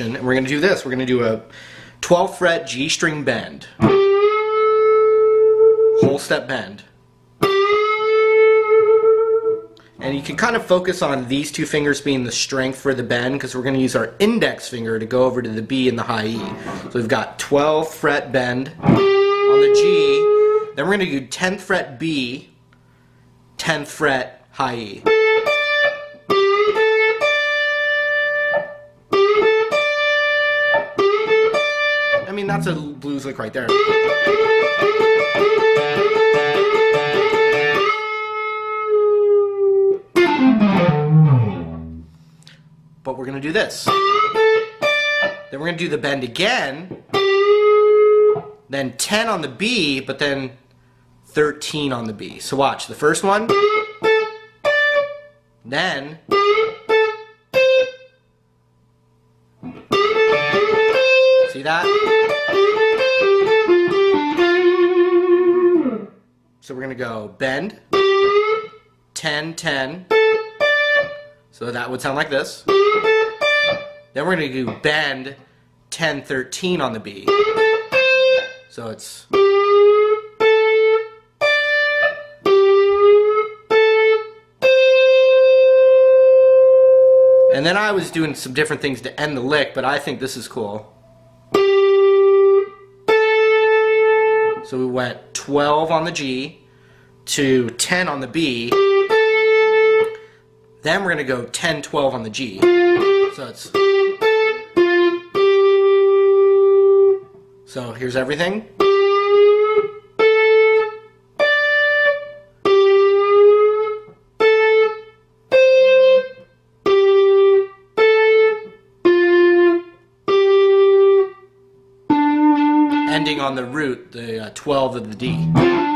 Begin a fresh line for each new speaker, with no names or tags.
we're going to do this. We're going to do a 12 fret G string bend. Whole step bend. And you can kind of focus on these two fingers being the strength for the bend because we're going to use our index finger to go over to the B and the high E. So we've got 12 fret bend on the G. Then we're going to do 10th fret B, 10th fret high E. mean, that's a blues lick right there. But we're going to do this. Then we're to do the bend again. Then 10 on the B, but then 13 on the B. So watch, the first one. Then See that? So we're going to go bend, 10, 10. So that would sound like this. Then we're going to do bend, 10, 13 on the B. So it's... And then I was doing some different things to end the lick, but I think this is cool. So we went 12 on the G to 10 on the B. Then we're going to go 10, 12 on the G. So it's. So here's everything. Ending on the root, the uh, 12 of the D.